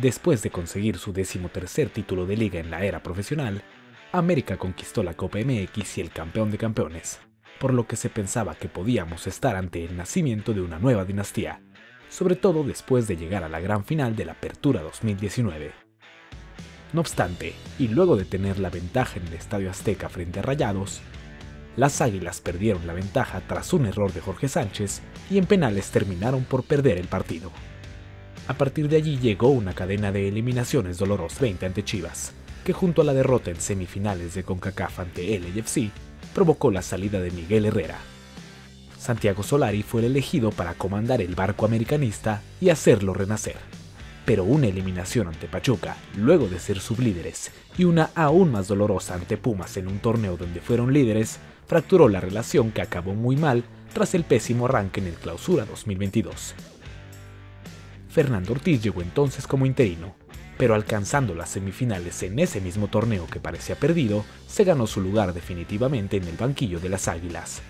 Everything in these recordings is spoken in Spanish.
Después de conseguir su decimotercer título de liga en la era profesional, América conquistó la Copa MX y el campeón de campeones, por lo que se pensaba que podíamos estar ante el nacimiento de una nueva dinastía, sobre todo después de llegar a la gran final de la Apertura 2019. No obstante, y luego de tener la ventaja en el Estadio Azteca frente a Rayados, las Águilas perdieron la ventaja tras un error de Jorge Sánchez y en penales terminaron por perder el partido. A partir de allí llegó una cadena de eliminaciones dolorosas 20 ante Chivas, que junto a la derrota en semifinales de CONCACAF ante LAFC, provocó la salida de Miguel Herrera. Santiago Solari fue el elegido para comandar el barco americanista y hacerlo renacer. Pero una eliminación ante Pachuca, luego de ser sublíderes, y una aún más dolorosa ante Pumas en un torneo donde fueron líderes, fracturó la relación que acabó muy mal tras el pésimo arranque en el Clausura 2022. Fernando Ortiz llegó entonces como interino, pero alcanzando las semifinales en ese mismo torneo que parecía perdido, se ganó su lugar definitivamente en el banquillo de las Águilas.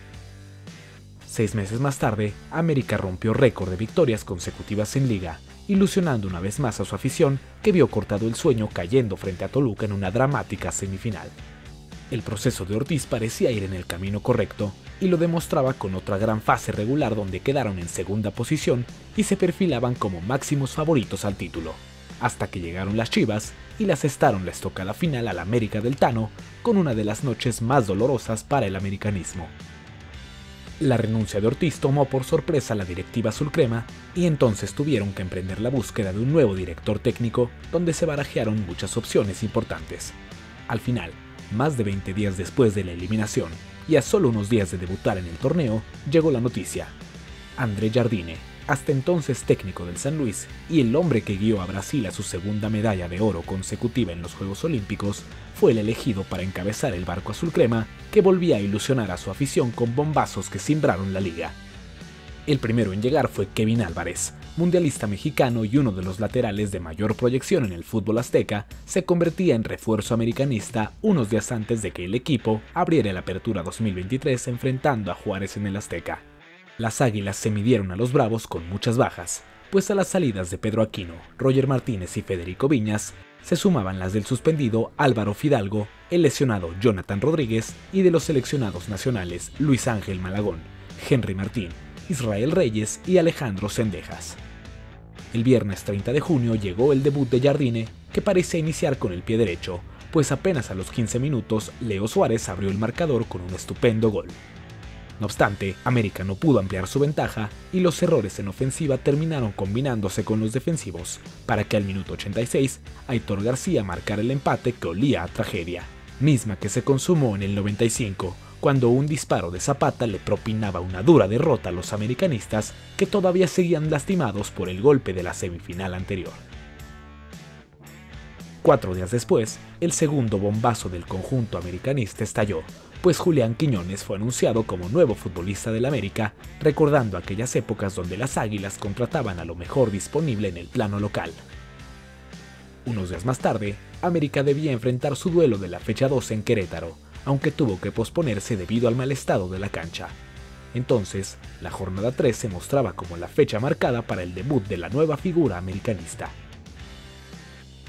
Seis meses más tarde, América rompió récord de victorias consecutivas en liga, ilusionando una vez más a su afición que vio cortado el sueño cayendo frente a Toluca en una dramática semifinal. El proceso de Ortiz parecía ir en el camino correcto, y lo demostraba con otra gran fase regular donde quedaron en segunda posición y se perfilaban como máximos favoritos al título, hasta que llegaron las Chivas y le asestaron la estocada final al América del Tano con una de las noches más dolorosas para el americanismo. La renuncia de Ortiz tomó por sorpresa a la directiva azulcrema y entonces tuvieron que emprender la búsqueda de un nuevo director técnico donde se barajearon muchas opciones importantes. Al final, más de 20 días después de la eliminación, y a solo unos días de debutar en el torneo, llegó la noticia. André Jardine, hasta entonces técnico del San Luis y el hombre que guió a Brasil a su segunda medalla de oro consecutiva en los Juegos Olímpicos, fue el elegido para encabezar el barco azul crema que volvía a ilusionar a su afición con bombazos que simbraron la liga. El primero en llegar fue Kevin Álvarez, mundialista mexicano y uno de los laterales de mayor proyección en el fútbol azteca, se convertía en refuerzo americanista unos días antes de que el equipo abriera la apertura 2023 enfrentando a Juárez en el Azteca. Las Águilas se midieron a los Bravos con muchas bajas, pues a las salidas de Pedro Aquino, Roger Martínez y Federico Viñas se sumaban las del suspendido Álvaro Fidalgo, el lesionado Jonathan Rodríguez y de los seleccionados nacionales Luis Ángel Malagón, Henry Martín, Israel Reyes y Alejandro Sendejas. El viernes 30 de junio llegó el debut de Jardine, que parecía iniciar con el pie derecho, pues apenas a los 15 minutos Leo Suárez abrió el marcador con un estupendo gol. No obstante, América no pudo ampliar su ventaja y los errores en ofensiva terminaron combinándose con los defensivos, para que al minuto 86 Aitor García marcara el empate que olía a tragedia, misma que se consumó en el 95 cuando un disparo de Zapata le propinaba una dura derrota a los americanistas que todavía seguían lastimados por el golpe de la semifinal anterior. Cuatro días después, el segundo bombazo del conjunto americanista estalló, pues Julián Quiñones fue anunciado como nuevo futbolista del América, recordando aquellas épocas donde las Águilas contrataban a lo mejor disponible en el plano local. Unos días más tarde, América debía enfrentar su duelo de la fecha 12 en Querétaro, aunque tuvo que posponerse debido al mal estado de la cancha. Entonces, la jornada 3 se mostraba como la fecha marcada para el debut de la nueva figura americanista.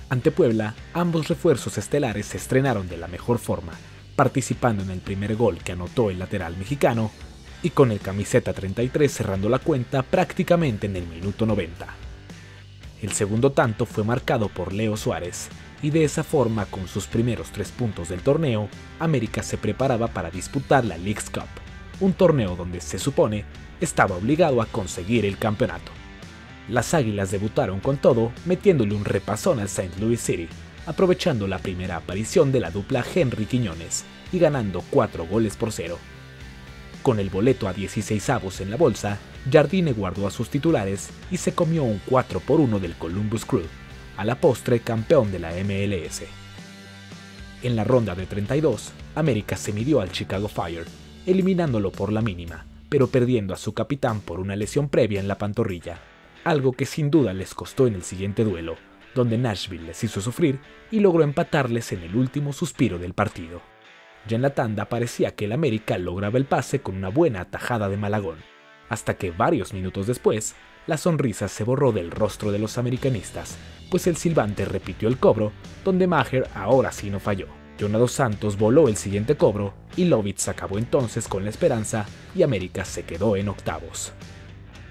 Ante Puebla, ambos refuerzos estelares se estrenaron de la mejor forma, participando en el primer gol que anotó el lateral mexicano y con el camiseta 33 cerrando la cuenta prácticamente en el minuto 90. El segundo tanto fue marcado por Leo Suárez, y de esa forma, con sus primeros tres puntos del torneo, América se preparaba para disputar la League's Cup, un torneo donde se supone estaba obligado a conseguir el campeonato. Las Águilas debutaron con todo, metiéndole un repasón al St. Louis City, aprovechando la primera aparición de la dupla Henry Quiñones y ganando 4 goles por cero. Con el boleto a 16 avos en la bolsa, Jardine guardó a sus titulares y se comió un 4 por 1 del Columbus Crew, a la postre campeón de la MLS. En la ronda de 32, América se midió al Chicago Fire, eliminándolo por la mínima, pero perdiendo a su capitán por una lesión previa en la pantorrilla, algo que sin duda les costó en el siguiente duelo, donde Nashville les hizo sufrir y logró empatarles en el último suspiro del partido. Ya en la tanda parecía que el América lograba el pase con una buena atajada de Malagón, hasta que varios minutos después, la sonrisa se borró del rostro de los americanistas pues el silbante repitió el cobro, donde Maher ahora sí no falló. Jonado Santos voló el siguiente cobro y Lovitz acabó entonces con la esperanza y América se quedó en octavos.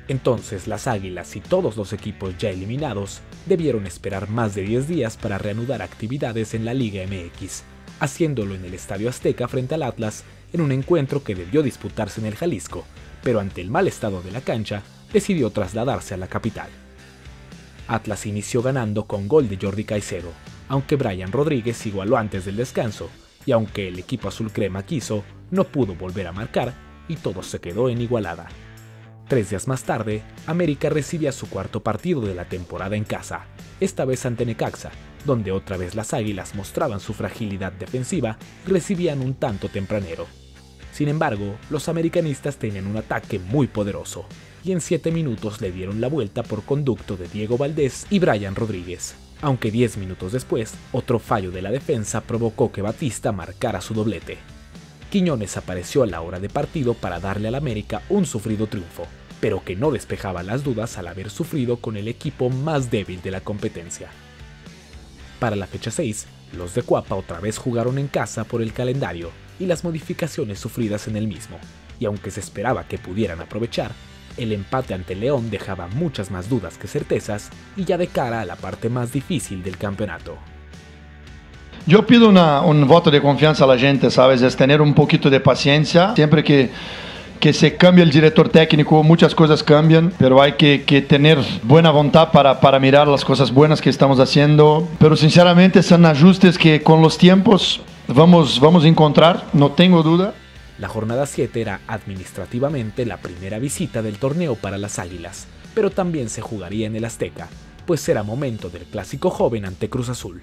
Entonces las Águilas y todos los equipos ya eliminados debieron esperar más de 10 días para reanudar actividades en la Liga MX, haciéndolo en el Estadio Azteca frente al Atlas en un encuentro que debió disputarse en el Jalisco, pero ante el mal estado de la cancha decidió trasladarse a la capital. Atlas inició ganando con gol de Jordi Caicedo, aunque Brian Rodríguez igualó antes del descanso, y aunque el equipo azul crema quiso, no pudo volver a marcar y todo se quedó en igualada. Tres días más tarde, América recibía su cuarto partido de la temporada en casa, esta vez ante Necaxa, donde otra vez las Águilas mostraban su fragilidad defensiva y recibían un tanto tempranero. Sin embargo, los americanistas tenían un ataque muy poderoso, y en 7 minutos le dieron la vuelta por conducto de Diego Valdés y Brian Rodríguez, aunque 10 minutos después, otro fallo de la defensa provocó que Batista marcara su doblete. Quiñones apareció a la hora de partido para darle al América un sufrido triunfo, pero que no despejaba las dudas al haber sufrido con el equipo más débil de la competencia. Para la fecha 6, los de Cuapa otra vez jugaron en casa por el calendario y las modificaciones sufridas en el mismo, y aunque se esperaba que pudieran aprovechar, el empate ante León dejaba muchas más dudas que certezas y ya de cara a la parte más difícil del campeonato. Yo pido un voto de confianza a la gente, ¿sabes? Es tener un poquito de paciencia. Siempre que, que se cambia el director técnico, muchas cosas cambian, pero hay que, que tener buena voluntad para, para, mirar las cosas buenas que estamos haciendo. Pero sinceramente son ajustes que con los tiempos vamos, vamos a encontrar, no tengo duda. La jornada 7 era administrativamente la primera visita del torneo para las Águilas, pero también se jugaría en el Azteca, pues era momento del clásico joven ante Cruz Azul.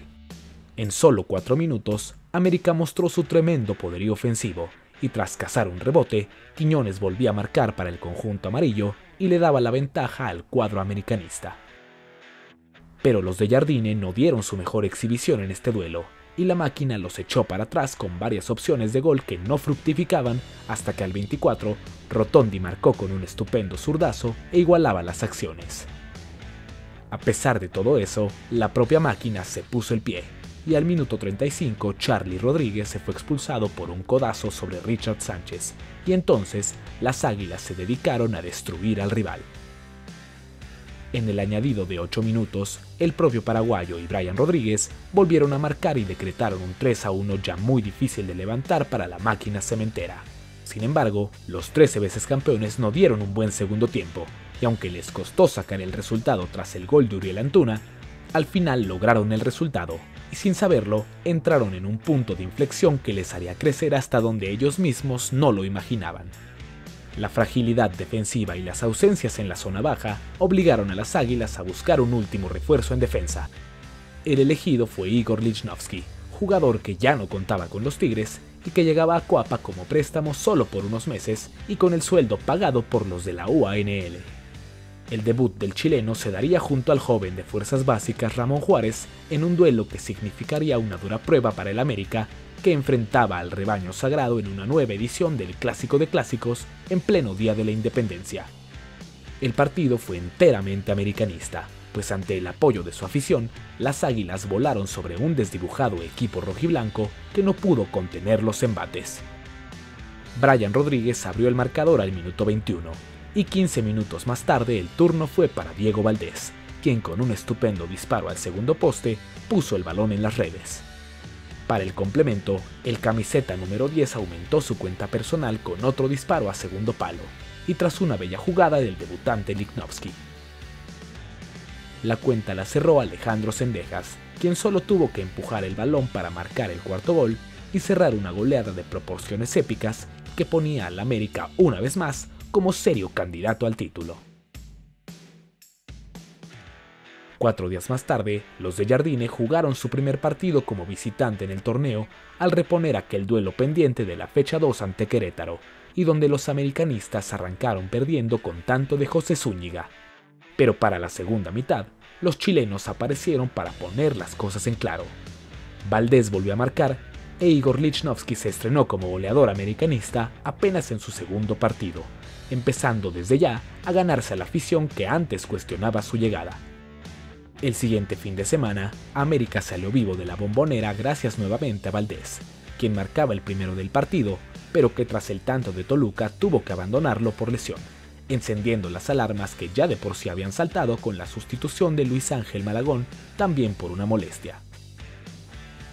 En solo cuatro minutos, América mostró su tremendo poderío ofensivo, y tras cazar un rebote, Quiñones volvía a marcar para el conjunto amarillo y le daba la ventaja al cuadro americanista. Pero los de Jardine no dieron su mejor exhibición en este duelo, y la máquina los echó para atrás con varias opciones de gol que no fructificaban hasta que al 24 Rotondi marcó con un estupendo zurdazo e igualaba las acciones. A pesar de todo eso, la propia máquina se puso el pie y al minuto 35 Charlie Rodríguez se fue expulsado por un codazo sobre Richard Sánchez y entonces las águilas se dedicaron a destruir al rival. En el añadido de 8 minutos, el propio paraguayo y Brian Rodríguez volvieron a marcar y decretaron un 3 a 1 ya muy difícil de levantar para la máquina cementera. Sin embargo, los 13 veces campeones no dieron un buen segundo tiempo, y aunque les costó sacar el resultado tras el gol de Uriel Antuna, al final lograron el resultado, y sin saberlo, entraron en un punto de inflexión que les haría crecer hasta donde ellos mismos no lo imaginaban. La fragilidad defensiva y las ausencias en la zona baja obligaron a las Águilas a buscar un último refuerzo en defensa. El elegido fue Igor Lichnowsky, jugador que ya no contaba con los Tigres y que llegaba a Cuapa como préstamo solo por unos meses y con el sueldo pagado por los de la UANL. El debut del chileno se daría junto al joven de Fuerzas Básicas Ramón Juárez en un duelo que significaría una dura prueba para el América que enfrentaba al rebaño sagrado en una nueva edición del Clásico de Clásicos en pleno Día de la Independencia. El partido fue enteramente americanista, pues ante el apoyo de su afición, las águilas volaron sobre un desdibujado equipo rojiblanco que no pudo contener los embates. Brian Rodríguez abrió el marcador al minuto 21, y 15 minutos más tarde el turno fue para Diego Valdés, quien con un estupendo disparo al segundo poste puso el balón en las redes. Para el complemento, el camiseta número 10 aumentó su cuenta personal con otro disparo a segundo palo, y tras una bella jugada del debutante Lichnowsky. La cuenta la cerró Alejandro Sendejas, quien solo tuvo que empujar el balón para marcar el cuarto gol y cerrar una goleada de proporciones épicas que ponía al América una vez más como serio candidato al título. Cuatro días más tarde, los de Jardine jugaron su primer partido como visitante en el torneo al reponer aquel duelo pendiente de la fecha 2 ante Querétaro, y donde los americanistas arrancaron perdiendo con tanto de José Zúñiga. Pero para la segunda mitad, los chilenos aparecieron para poner las cosas en claro. Valdés volvió a marcar e Igor Lichnowsky se estrenó como goleador americanista apenas en su segundo partido, empezando desde ya a ganarse a la afición que antes cuestionaba su llegada. El siguiente fin de semana, América salió vivo de la bombonera gracias nuevamente a Valdés, quien marcaba el primero del partido, pero que tras el tanto de Toluca tuvo que abandonarlo por lesión, encendiendo las alarmas que ya de por sí habían saltado con la sustitución de Luis Ángel Malagón, también por una molestia.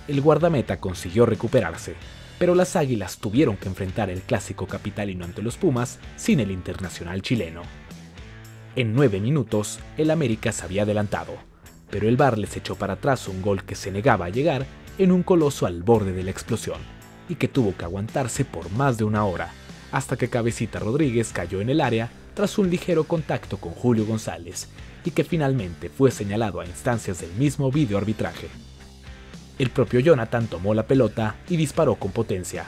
El guardameta consiguió recuperarse, pero las Águilas tuvieron que enfrentar el clásico capitalino ante los Pumas sin el internacional chileno. En nueve minutos, el América se había adelantado, pero el Bar les echó para atrás un gol que se negaba a llegar en un coloso al borde de la explosión, y que tuvo que aguantarse por más de una hora, hasta que Cabecita Rodríguez cayó en el área tras un ligero contacto con Julio González, y que finalmente fue señalado a instancias del mismo videoarbitraje. El propio Jonathan tomó la pelota y disparó con potencia.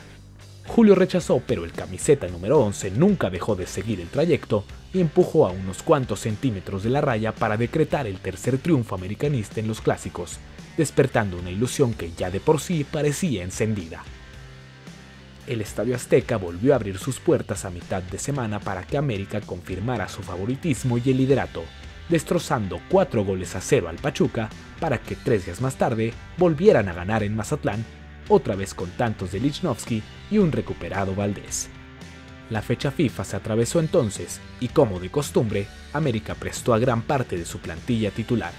Julio rechazó, pero el camiseta número 11 nunca dejó de seguir el trayecto y empujó a unos cuantos centímetros de la raya para decretar el tercer triunfo americanista en los clásicos, despertando una ilusión que ya de por sí parecía encendida. El Estadio Azteca volvió a abrir sus puertas a mitad de semana para que América confirmara su favoritismo y el liderato, destrozando cuatro goles a cero al Pachuca para que tres días más tarde volvieran a ganar en Mazatlán, otra vez con tantos de Lichnowsky y un recuperado Valdés. La fecha FIFA se atravesó entonces y como de costumbre, América prestó a gran parte de su plantilla titular,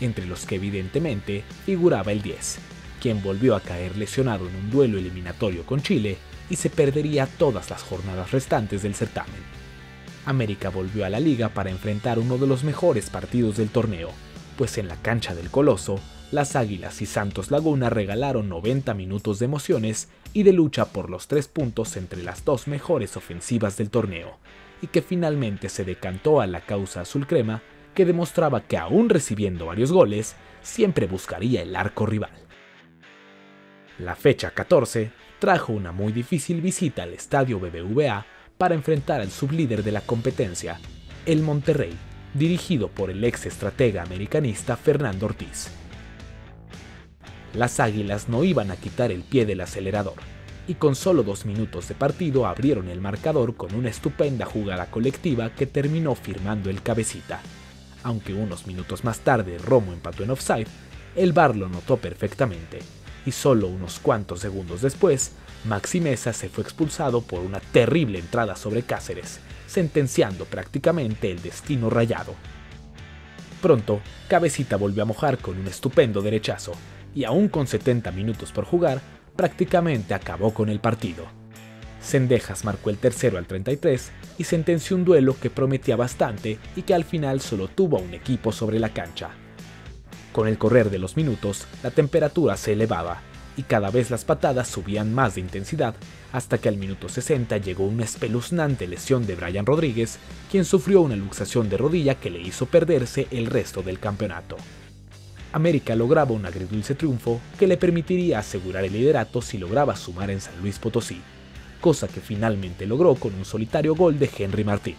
entre los que evidentemente figuraba el 10, quien volvió a caer lesionado en un duelo eliminatorio con Chile y se perdería todas las jornadas restantes del certamen. América volvió a la liga para enfrentar uno de los mejores partidos del torneo, pues en la cancha del Coloso, las Águilas y Santos Laguna regalaron 90 minutos de emociones y de lucha por los tres puntos entre las dos mejores ofensivas del torneo, y que finalmente se decantó a la causa azul crema, que demostraba que aún recibiendo varios goles, siempre buscaría el arco rival. La fecha 14 trajo una muy difícil visita al estadio BBVA para enfrentar al sublíder de la competencia, el Monterrey, dirigido por el ex estratega americanista Fernando Ortiz. Las Águilas no iban a quitar el pie del acelerador, y con solo dos minutos de partido abrieron el marcador con una estupenda jugada colectiva que terminó firmando el cabecita. Aunque unos minutos más tarde Romo empató en offside, el bar lo notó perfectamente, y solo unos cuantos segundos después, Maxi Mesa se fue expulsado por una terrible entrada sobre Cáceres, sentenciando prácticamente el destino rayado. Pronto, Cabecita volvió a mojar con un estupendo derechazo, y aún con 70 minutos por jugar, prácticamente acabó con el partido. Sendejas marcó el tercero al 33 y sentenció un duelo que prometía bastante y que al final solo tuvo a un equipo sobre la cancha. Con el correr de los minutos, la temperatura se elevaba y cada vez las patadas subían más de intensidad, hasta que al minuto 60 llegó una espeluznante lesión de Brian Rodríguez, quien sufrió una luxación de rodilla que le hizo perderse el resto del campeonato. América lograba un agridulce triunfo que le permitiría asegurar el liderato si lograba sumar en San Luis Potosí, cosa que finalmente logró con un solitario gol de Henry Martín.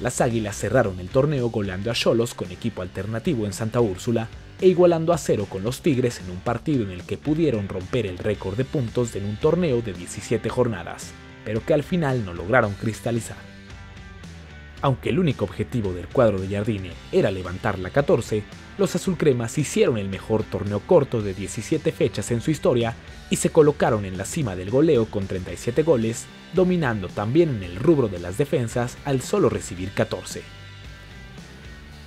Las Águilas cerraron el torneo goleando a Cholos con equipo alternativo en Santa Úrsula e igualando a cero con los Tigres en un partido en el que pudieron romper el récord de puntos en un torneo de 17 jornadas, pero que al final no lograron cristalizar. Aunque el único objetivo del cuadro de Jardine era levantar la 14, los azulcremas hicieron el mejor torneo corto de 17 fechas en su historia y se colocaron en la cima del goleo con 37 goles, dominando también en el rubro de las defensas al solo recibir 14.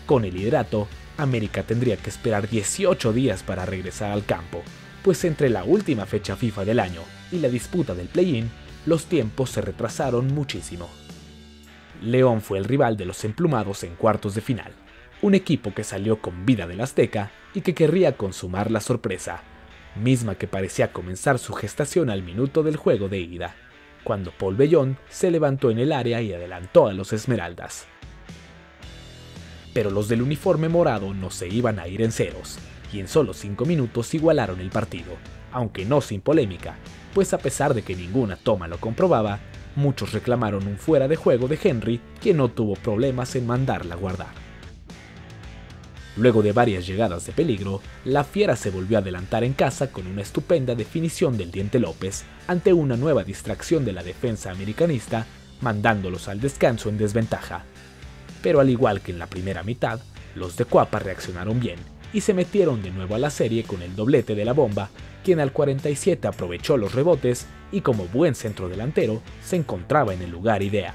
Con el liderato, América tendría que esperar 18 días para regresar al campo, pues entre la última fecha FIFA del año y la disputa del play-in, los tiempos se retrasaron muchísimo. León fue el rival de los emplumados en cuartos de final, un equipo que salió con vida del Azteca y que querría consumar la sorpresa, misma que parecía comenzar su gestación al minuto del juego de ida, cuando Paul Bellón se levantó en el área y adelantó a los Esmeraldas pero los del uniforme morado no se iban a ir en ceros, y en solo 5 minutos igualaron el partido, aunque no sin polémica, pues a pesar de que ninguna toma lo comprobaba, muchos reclamaron un fuera de juego de Henry que no tuvo problemas en mandarla guardar. Luego de varias llegadas de peligro, la fiera se volvió a adelantar en casa con una estupenda definición del Diente López ante una nueva distracción de la defensa americanista, mandándolos al descanso en desventaja pero al igual que en la primera mitad, Los de Cuapa reaccionaron bien y se metieron de nuevo a la serie con el doblete de la bomba, quien al 47 aprovechó los rebotes y como buen centro delantero se encontraba en el lugar ideal.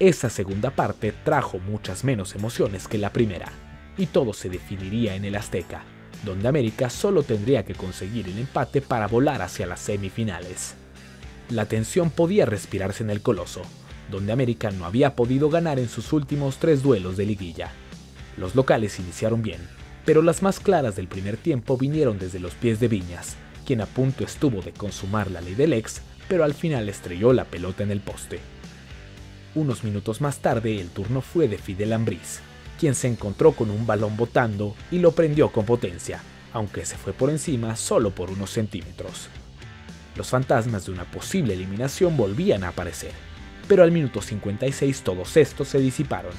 Esa segunda parte trajo muchas menos emociones que la primera, y todo se definiría en el Azteca, donde América solo tendría que conseguir el empate para volar hacia las semifinales. La tensión podía respirarse en el Coloso, donde América no había podido ganar en sus últimos tres duelos de liguilla. Los locales iniciaron bien, pero las más claras del primer tiempo vinieron desde los pies de Viñas, quien a punto estuvo de consumar la ley del ex, pero al final estrelló la pelota en el poste. Unos minutos más tarde el turno fue de Fidel Ambriz, quien se encontró con un balón botando y lo prendió con potencia, aunque se fue por encima solo por unos centímetros. Los fantasmas de una posible eliminación volvían a aparecer, pero al minuto 56 todos estos se disiparon.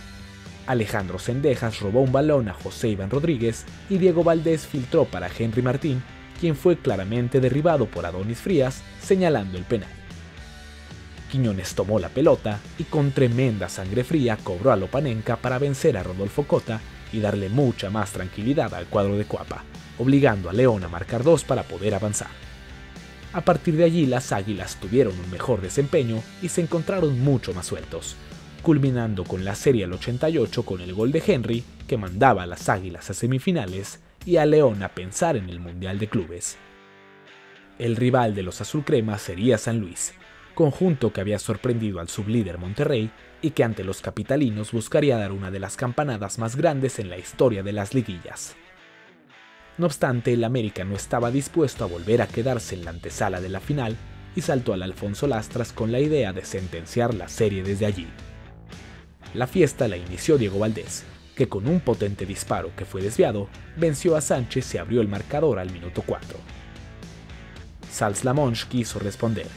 Alejandro Sendejas robó un balón a José Iván Rodríguez y Diego Valdés filtró para Henry Martín, quien fue claramente derribado por Adonis Frías, señalando el penal. Quiñones tomó la pelota y con tremenda sangre fría cobró a Lopanenka para vencer a Rodolfo Cota y darle mucha más tranquilidad al cuadro de Cuapa, obligando a León a marcar dos para poder avanzar. A partir de allí las Águilas tuvieron un mejor desempeño y se encontraron mucho más sueltos, culminando con la serie al 88 con el gol de Henry que mandaba a las Águilas a semifinales y a León a pensar en el Mundial de Clubes. El rival de los azulcremas sería San Luis, conjunto que había sorprendido al sublíder Monterrey y que ante los capitalinos buscaría dar una de las campanadas más grandes en la historia de las liguillas. No obstante, el América no estaba dispuesto a volver a quedarse en la antesala de la final y saltó al Alfonso Lastras con la idea de sentenciar la serie desde allí. La fiesta la inició Diego Valdés, que con un potente disparo que fue desviado, venció a Sánchez y abrió el marcador al minuto 4. Sals Lamonche quiso responder,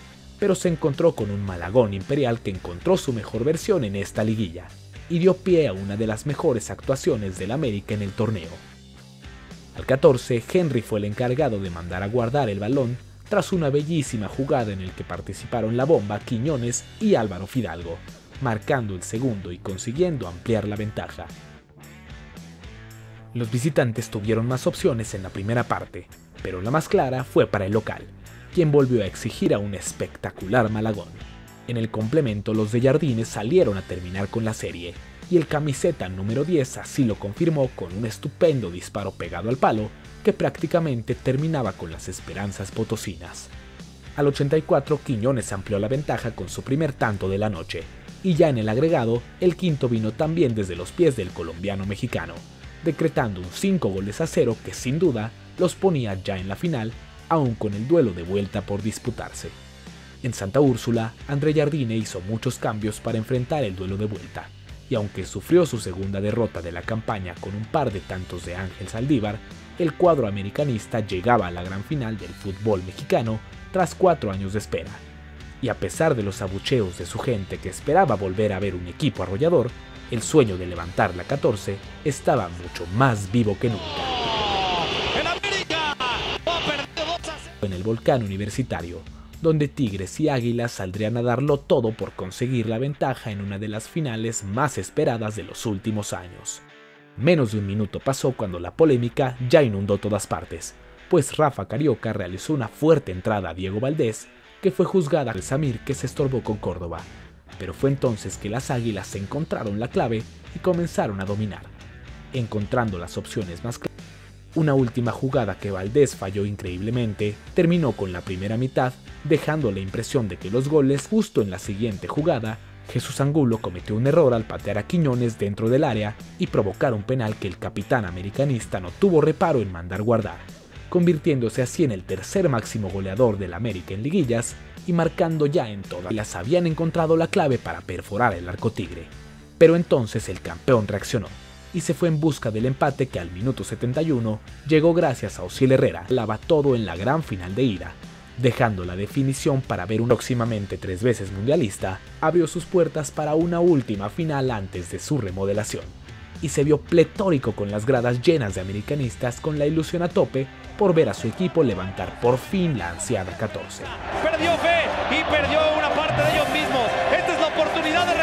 pero se encontró con un Malagón Imperial que encontró su mejor versión en esta liguilla y dio pie a una de las mejores actuaciones del América en el torneo. Al 14, Henry fue el encargado de mandar a guardar el balón tras una bellísima jugada en el que participaron la bomba, Quiñones y Álvaro Fidalgo, marcando el segundo y consiguiendo ampliar la ventaja. Los visitantes tuvieron más opciones en la primera parte, pero la más clara fue para el local, quien volvió a exigir a un espectacular Malagón. En el complemento, los de Jardines salieron a terminar con la serie, y el camiseta número 10 así lo confirmó con un estupendo disparo pegado al palo que prácticamente terminaba con las esperanzas potosinas. Al 84, Quiñones amplió la ventaja con su primer tanto de la noche, y ya en el agregado, el quinto vino también desde los pies del colombiano mexicano, decretando un 5 goles a 0 que sin duda los ponía ya en la final aún con el duelo de vuelta por disputarse. En Santa Úrsula, André Jardine hizo muchos cambios para enfrentar el duelo de vuelta, y aunque sufrió su segunda derrota de la campaña con un par de tantos de Ángel Saldívar, el cuadro americanista llegaba a la gran final del fútbol mexicano tras cuatro años de espera. Y a pesar de los abucheos de su gente que esperaba volver a ver un equipo arrollador, el sueño de levantar la 14 estaba mucho más vivo que nunca. en el volcán universitario, donde Tigres y Águilas saldrían a darlo todo por conseguir la ventaja en una de las finales más esperadas de los últimos años. Menos de un minuto pasó cuando la polémica ya inundó todas partes, pues Rafa Carioca realizó una fuerte entrada a Diego Valdés, que fue juzgada al Samir que se estorbó con Córdoba. Pero fue entonces que las Águilas encontraron la clave y comenzaron a dominar, encontrando las opciones más claras una última jugada que Valdés falló increíblemente terminó con la primera mitad, dejando la impresión de que los goles justo en la siguiente jugada, Jesús Angulo cometió un error al patear a Quiñones dentro del área y provocar un penal que el capitán americanista no tuvo reparo en mandar guardar, convirtiéndose así en el tercer máximo goleador del América en liguillas y marcando ya en todas las habían encontrado la clave para perforar el arco tigre. Pero entonces el campeón reaccionó y se fue en busca del empate que al minuto 71 llegó gracias a Osiel Herrera, lava todo en la gran final de ida. Dejando la definición para ver un próximamente tres veces mundialista, abrió sus puertas para una última final antes de su remodelación. Y se vio pletórico con las gradas llenas de americanistas con la ilusión a tope por ver a su equipo levantar por fin la ansiada 14. Perdió fe y perdió una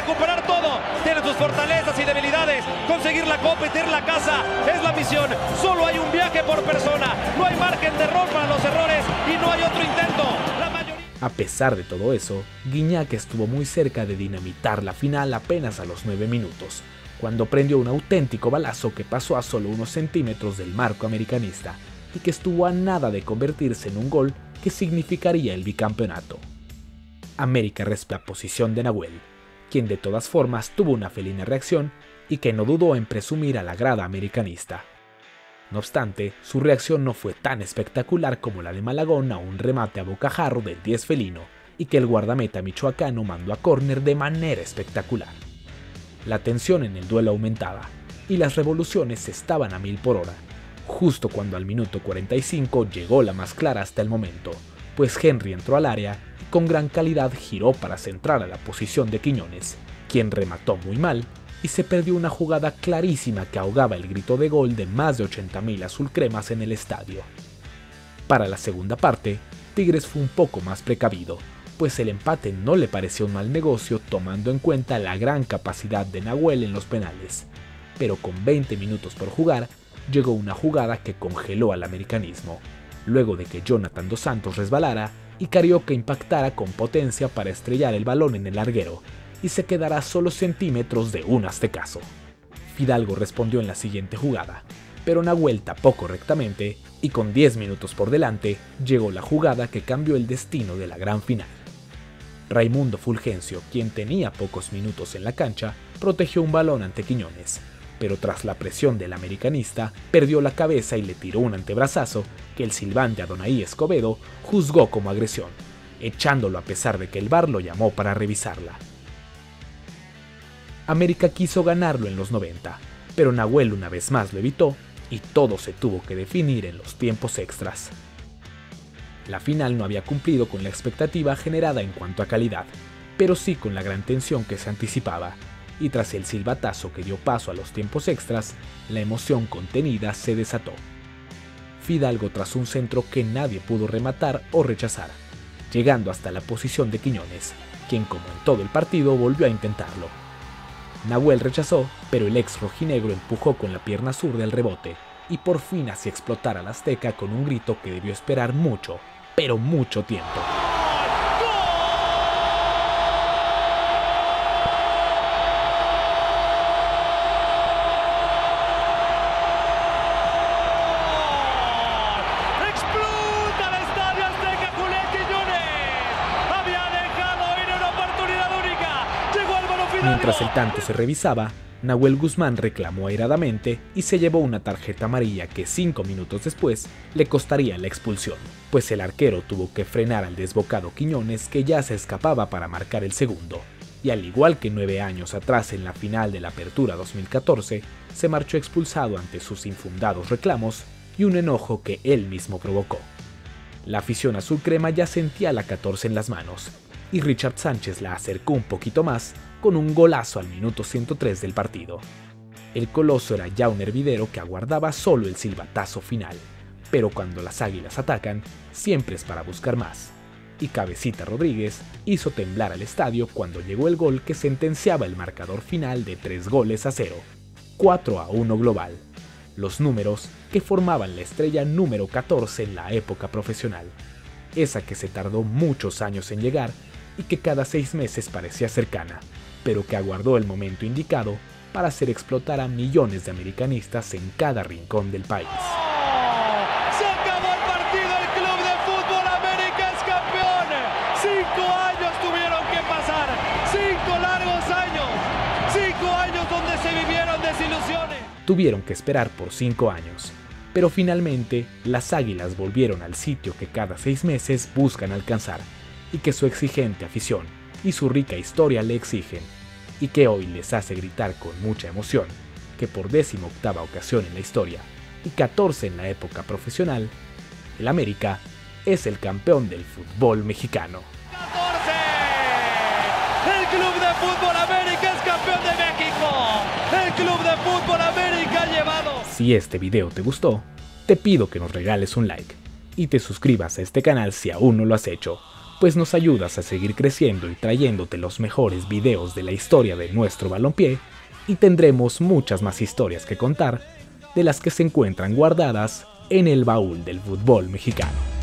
recuperar todo. Tiene sus fortalezas y debilidades. Conseguir la copa y la casa es la misión. Solo hay un viaje por persona. No hay margen de error para los errores y no hay otro intento. A pesar de todo eso, Guiñac estuvo muy cerca de dinamitar la final apenas a los 9 minutos, cuando prendió un auténtico balazo que pasó a solo unos centímetros del marco americanista y que estuvo a nada de convertirse en un gol que significaría el bicampeonato. América resta la posición de Nahuel, quien de todas formas tuvo una felina reacción y que no dudó en presumir a la grada americanista. No obstante, su reacción no fue tan espectacular como la de Malagón a un remate a bocajarro del 10 felino y que el guardameta michoacano mandó a córner de manera espectacular. La tensión en el duelo aumentaba y las revoluciones estaban a mil por hora, justo cuando al minuto 45 llegó la más clara hasta el momento, pues Henry entró al área con gran calidad giró para centrar a la posición de Quiñones, quien remató muy mal y se perdió una jugada clarísima que ahogaba el grito de gol de más de 80.000 azulcremas en el estadio. Para la segunda parte, Tigres fue un poco más precavido, pues el empate no le pareció un mal negocio tomando en cuenta la gran capacidad de Nahuel en los penales, pero con 20 minutos por jugar, llegó una jugada que congeló al americanismo, luego de que Jonathan Dos Santos resbalara y Carioca impactara con potencia para estrellar el balón en el larguero, y se quedará solo centímetros de un aztecaso. Fidalgo respondió en la siguiente jugada, pero Nahuel tapó correctamente y con 10 minutos por delante llegó la jugada que cambió el destino de la gran final. Raimundo Fulgencio, quien tenía pocos minutos en la cancha, protegió un balón ante Quiñones, pero tras la presión del americanista, perdió la cabeza y le tiró un antebrazazo que el silbante Adonai Escobedo juzgó como agresión, echándolo a pesar de que el bar lo llamó para revisarla. América quiso ganarlo en los 90, pero Nahuel una vez más lo evitó y todo se tuvo que definir en los tiempos extras. La final no había cumplido con la expectativa generada en cuanto a calidad, pero sí con la gran tensión que se anticipaba, y tras el silbatazo que dio paso a los tiempos extras, la emoción contenida se desató. Fidalgo tras un centro que nadie pudo rematar o rechazar, llegando hasta la posición de Quiñones, quien como en todo el partido volvió a intentarlo Nahuel rechazó, pero el ex rojinegro empujó con la pierna sur del rebote y por fin hacía explotar al Azteca con un grito que debió esperar mucho, pero mucho tiempo. Mientras el tanto se revisaba, Nahuel Guzmán reclamó airadamente y se llevó una tarjeta amarilla que cinco minutos después le costaría la expulsión, pues el arquero tuvo que frenar al desbocado Quiñones que ya se escapaba para marcar el segundo, y al igual que nueve años atrás en la final de la Apertura 2014, se marchó expulsado ante sus infundados reclamos y un enojo que él mismo provocó. La afición azul crema ya sentía la 14 en las manos, y Richard Sánchez la acercó un poquito más con un golazo al minuto 103 del partido. El coloso era ya un hervidero que aguardaba solo el silbatazo final, pero cuando las águilas atacan, siempre es para buscar más. Y Cabecita Rodríguez hizo temblar al estadio cuando llegó el gol que sentenciaba el marcador final de 3 goles a 0, 4 a 1 global, los números que formaban la estrella número 14 en la época profesional, esa que se tardó muchos años en llegar y que cada seis meses parecía cercana, pero que aguardó el momento indicado para hacer explotar a millones de americanistas en cada rincón del país. ¡Se acabó el partido! ¡El Club de Fútbol América es campeón! Cinco años tuvieron que pasar. Cinco largos años. Cinco años donde se vivieron desilusiones. Tuvieron que esperar por cinco años. Pero finalmente, las águilas volvieron al sitio que cada seis meses buscan alcanzar y que su exigente afición y su rica historia le exigen, y que hoy les hace gritar con mucha emoción que por décima octava ocasión en la historia y 14 en la época profesional, el América es el campeón del fútbol mexicano. 14. El Club de Fútbol América es campeón de México. El Club de Fútbol América ha llevado. Si este video te gustó, te pido que nos regales un like y te suscribas a este canal si aún no lo has hecho pues nos ayudas a seguir creciendo y trayéndote los mejores videos de la historia de nuestro balompié y tendremos muchas más historias que contar de las que se encuentran guardadas en el baúl del fútbol mexicano.